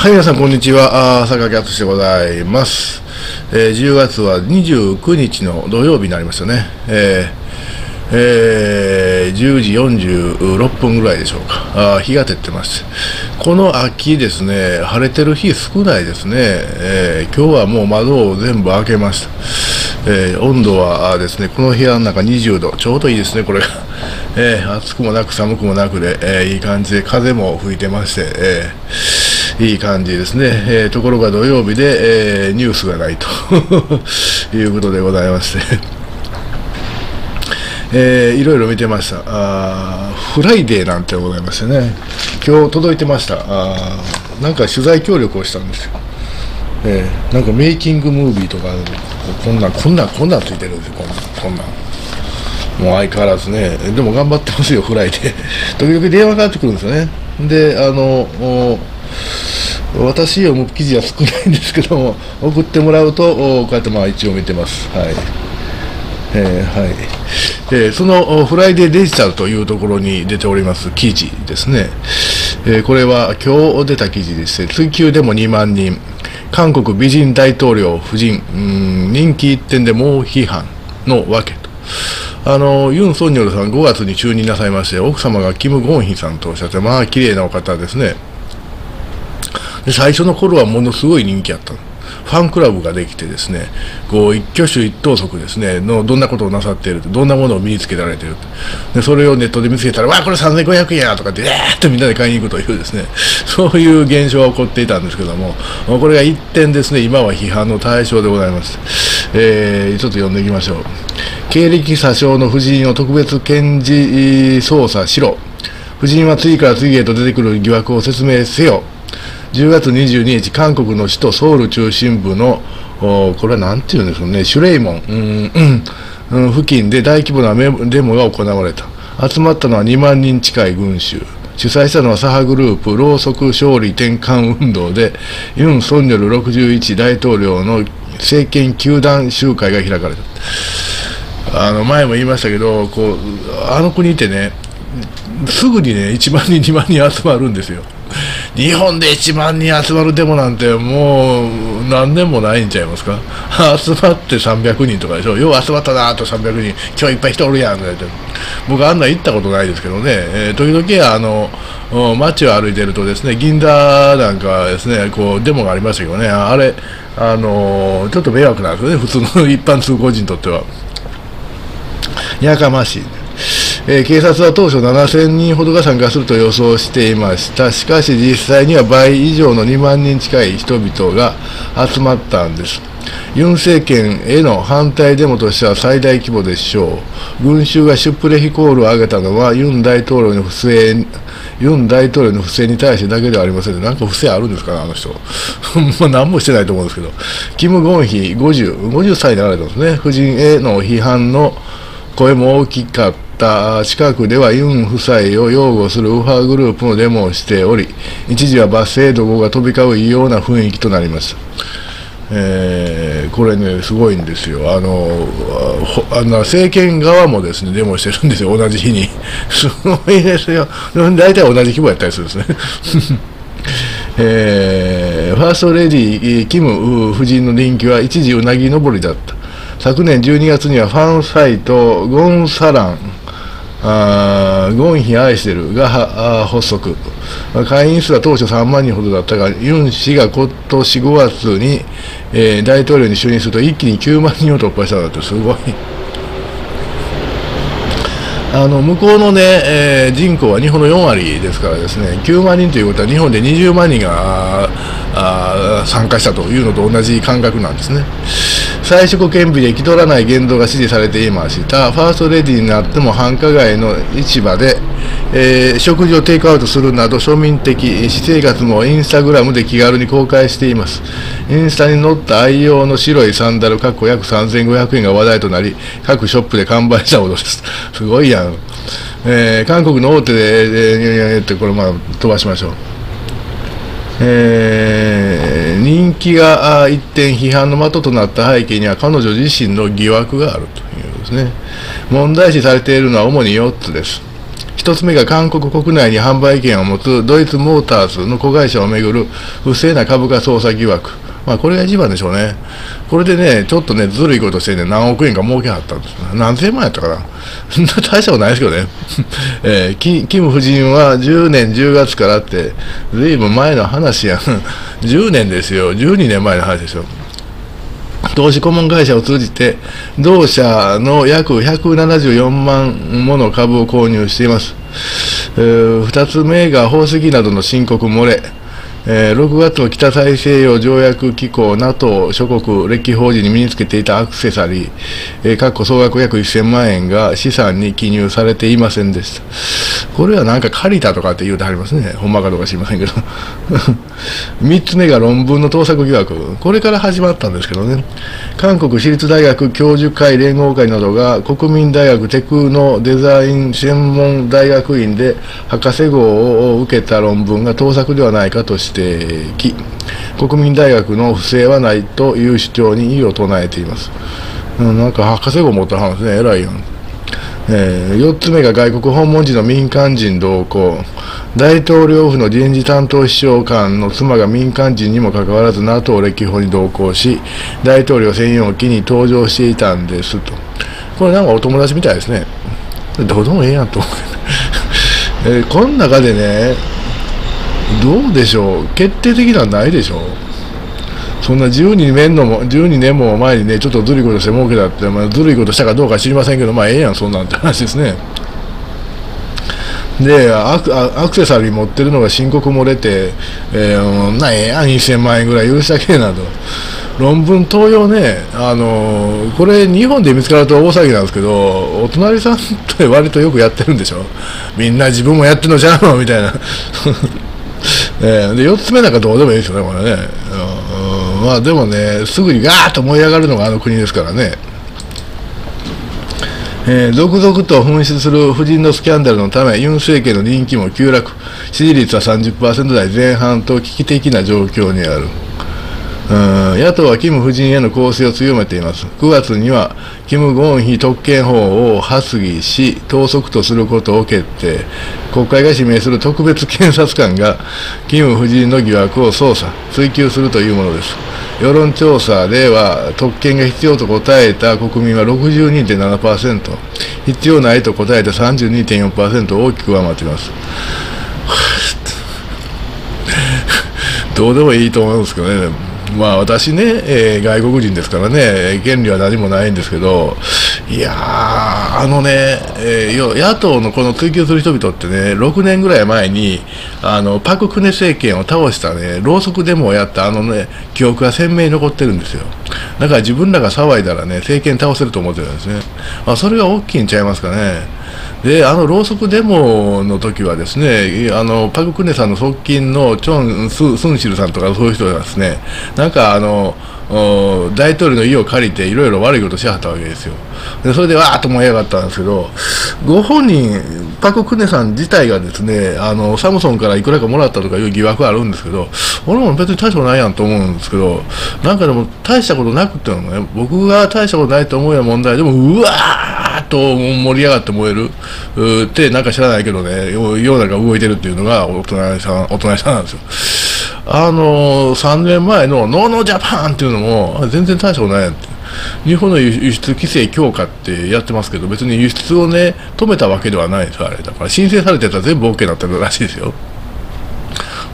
はい、皆さん、こんにちは。あ坂木敦でございます。えー、10月は29日の土曜日になりましたね。えーえー、10時46分ぐらいでしょうか。あ日が照ってます。この秋ですね、晴れてる日少ないですね。えー、今日はもう窓を全部開けました。えー、温度はですね、この部屋の中20度、ちょうどいいですね、これが。えー、暑くもなく寒くもなくで、えー、いい感じで風も吹いてまして、えー、いい感じですね。えー、ところが土曜日で、えー、ニュースがないと いうことでございまして。えー、いろいろ見てましたあ。フライデーなんてございましてね、今日届いてました。あなんか取材協力をしたんですよ。えー、なんかメイキングムービーとか、こんな、こんなん、こんなんついてるんですよ、こんな、こんなん。もう相変わらずね、でも頑張ってますよ、フライデー。時々電話かかってくるんですよね。で、あの、私読む記事は少ないんですけども、送ってもらうと、こうやってまあ一応見てます。はい。えー、はい。えー、そのフライデーデジタルというところに出ております記事ですね。えー、これは今日出た記事でして、追及でも2万人、韓国美人大統領夫人、うん人気一点で猛批判のわけと。あの、ユン・ソンニョルさん5月に就任なさいまして、奥様がキム・ゴンヒさんとおっしゃって、まあ、綺麗なお方ですね。で最初の頃はものすごい人気あったのファンクラブができてですね、こう、一挙手一投足ですね、の、どんなことをなさっているどんなものを身につけられているで、それをネットで見つけたら、わあ、これ3500円やとかって、えーっとみんなで買いに行くというですね、そういう現象が起こっていたんですけども、これが一点ですね、今は批判の対象でございます。えー、ちょっと読んでいきましょう。経歴詐称の夫人を特別検事捜査しろ。夫人は次から次へと出てくる疑惑を説明せよ。10月22日、韓国の首都ソウル中心部の、これは何て言うんですかね、シュレイモン、うん、うん、付近で大規模なデモが行われた。集まったのは2万人近い群衆。主催したのは左派グループ、ろうそく勝利転換運動で、ユン・ソンニョル61大統領の政権球団集会が開かれた。あの前も言いましたけど、こうあの国ってね、すぐにね、1万人、2万人集まるんですよ。日本で1万人集まるデモなんてもう何年もないんちゃいますか？集まって300人とかでしょ？よう集まったなと300人今日いっぱい人おるやんって。僕あんな行ったことないですけどね、えー、時々あの街を歩いてるとですね銀座なんかですねこうデモがありましたけどね。あれあのちょっと迷惑なんですよね。普通の一般通行人にとっては。やかましいえー、警察は当初7000人ほどが参加すると予想していました。しかし実際には倍以上の2万人近い人々が集まったんです。ユン政権への反対デモとしては最大規模でしょう。群衆がシュプレヒコールを上げたのはユン大統領の不正、ユン大統領の不正に対してだけではありません。なんか不正あるんですかね、あの人。まあ何もしてないと思うんですけど。キム・ゴンヒ50、50歳になられたんですね。夫人への批判の声も大きかった。った近くではユン夫妻を擁護する右派グループのデモをしており、一時は罵声どこが飛び交う異様な雰囲気となりました。えー、これね、すごいんですよ。あの、あの政権側もですね、デモしてるんですよ、同じ日に。すごいですよ。大体同じ規模やったりするんですね。えー、ファーストレディー、キム夫人の人気は一時うなぎ登りだった。昨年12月にはファンサイト、ゴンサラン、あゴンヒ愛してるが発足、会員数は当初3万人ほどだったが、ユン氏が今年5月に、えー、大統領に就任すると一気に9万人を突破したんだって、すごい。あの向こうのね、えー、人口は日本の4割ですからですね、9万人ということは日本で20万人があ参加したというのと同じ感覚なんですね。菜食兼備で気取らない言動が支持されていました。ファーストレディーになっても繁華街の市場で、えー、食事をテイクアウトするなど庶民的私生活もインスタグラムで気軽に公開しています。インスタに載った愛用の白いサンダル、約3500円が話題となり、各ショップで完売したほどです。すごいやん。えー、韓国の大手で、えー、ってこれまあ飛ばしましょう。えー、人気が一点批判の的となった背景には彼女自身の疑惑があるというですね問題視されているのは主に4つです1つ目が韓国国内に販売権を持つドイツモーターズの子会社をめぐる不正な株価操作疑惑。まあ、これが一番でしょうね。これでね、ちょっとね、ずるいことしてね、何億円か儲けはったんです。何千万やったかな。そんな大したことないですけどね。えー、キキム夫人は10年10月からって、ずいぶん前の話やん。10年ですよ。12年前の話ですよ。投資顧問会社を通じて、同社の約174万もの株を購入しています。えー、2つ目が宝石などの申告漏れ。えー、6月の北大西洋条約機構 NATO 諸国歴法時に身につけていたアクセサリー、えー、かっこ総額約1000万円が資産に記入されていませんでした。これはなんか借りたとかって言うてはりますね。ほんまかどうか知りませんけど。3つ目が論文の盗作疑惑。これから始まったんですけどね。韓国私立大学教授会連合会などが国民大学テクノデザイン専門大学院で博士号を受けた論文が盗作ではないかと指摘。国民大学の不正はないという主張に異を唱えています。うん、なんか博士号持った話ね、偉いやん。えー、4つ目が外国訪問時の民間人同行。大統領府の人事担当秘書官の妻が民間人にもかかわらず NATO 歴訪に同行し、大統領専用機に搭乗していたんですと。これなんかお友達みたいですね。どうでもええやんと思う。えー、この中でね、どうでしょう？決定的なのはないでしょうそんな12年のも12年も前にね、ちょっとずるいことして儲けたって、まあ、ずるいことしたかどうか知りませんけど、まあええやん、そんなんって話ですね。でアクアクセサリー持ってるのが申告漏れて、えー、なええやん、1000万円ぐらい許したけえなと。論文投用ね、あのー、これ日本で見つかると大騒ぎなんですけど、お隣さんって割とよくやってるんでしょ？みんな自分もやってんのじゃんみたいな。えー、で4つ目なんかどうでもいいですよね、これね。うん、まあでもね、すぐにガーッと燃え上がるのがあの国ですからね。えー、続々と噴出する夫人のスキャンダルのため、ユン政権の人気も急落、支持率は30%台前半と危機的な状況にある。野党はキム夫人への攻勢を強めています。9月には、キム・ゴンヒ特権法を発議し、党則とすることを決定。国会が指名する特別検察官が、キム夫人の疑惑を捜査、追及するというものです。世論調査では、特権が必要と答えた国民は62.7%、必要ないと答えた32.4%を大きく上回っています。どうでもいいと思うんですけどね。まあ私ね、えー、外国人ですからね、権利は何もないんですけど、いやー、あのね、えー、野党のこの追及する人々ってね、6年ぐらい前に、あの、パククネ政権を倒したね、ろうそくデモをやったあのね、記憶が鮮明に残ってるんですよ。だから自分らが騒いだらね、政権倒せると思ってるんですね。あ、それが大きいんちゃいますかね。であのろうそくデモの時はですねあのパク・クネさんの側近のチョン・スンシルさんとかそういう人がですねなんかあの大統領の家を借りていろいろ悪いことしはったわけですよ。でそれでわーっと燃え上がったんですけどご本人パク・クネさん自体がですねあのサムソンからいくらかもらったとかいう疑惑あるんですけど俺も別に大したことないやんと思うんですけどなんかでも大したことなくてもね僕が大したことないと思うような問題でもうわーっと盛り上がって燃える。ってなんか知らないけどね世の中動いてるっていうのがお隣さんお隣さんなんですよ。あの3年前のノーノージャパンっていうのも全然大したことないやんって。日本の輸出規制強化ってやってますけど別に輸出をね止めたわけではないですあれ。だから申請されてたら全部 OK になってるらしいですよ。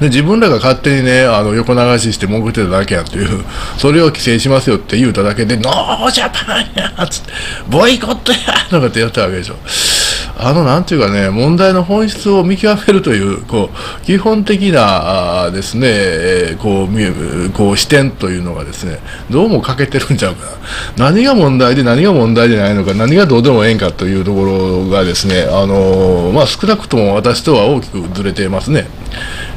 で自分らが勝手にねあの横流しして文句言ってただけやっていうそれを規制しますよって言うただけでノージャパンやっつってボイコットやとかってやったわけでしょあの、なんていうかね、問題の本質を見極めるという、こう、基本的なあですね、えー、こう、こう視点というのがですね、どうも欠けてるんちゃうかな。何が問題で何が問題でないのか、何がどうでもええんかというところがですね、あのー、まあ、少なくとも私とは大きくずれていますね。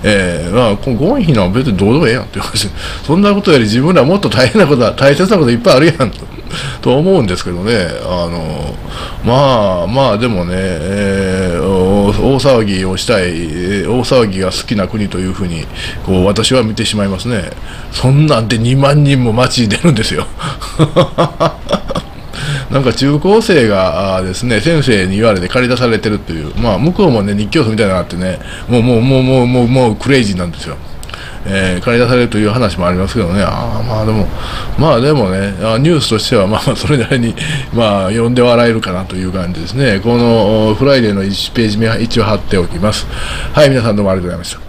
えー、まあ、このゴンヒのは別にどうでもええやんって話。そんなことより自分らもっと大変なことは、大切なこといっぱいあるやんと。と思うんですけどね、あのまあまあでもね、えー、大騒ぎをしたい、大騒ぎが好きな国というふうにこう私は見てしまいますね、そんなんで2万人も街に出るんですよ。なんか中高生がですね、先生に言われて借り出されてるっていう、まあ、向こうもね、日教組みたいなのがあってね、もう、もう、もう、もう、もう、もうクレイジーなんですよ。えー借り出されるという話もありますけどね、あまあでも、まあでもね、ニュースとしては、まあまあそれなりに、まあ読んで笑えるかなという感じですね。このフライデーの1ページ目は一応貼っておきます。はい、皆さんどうもありがとうございました。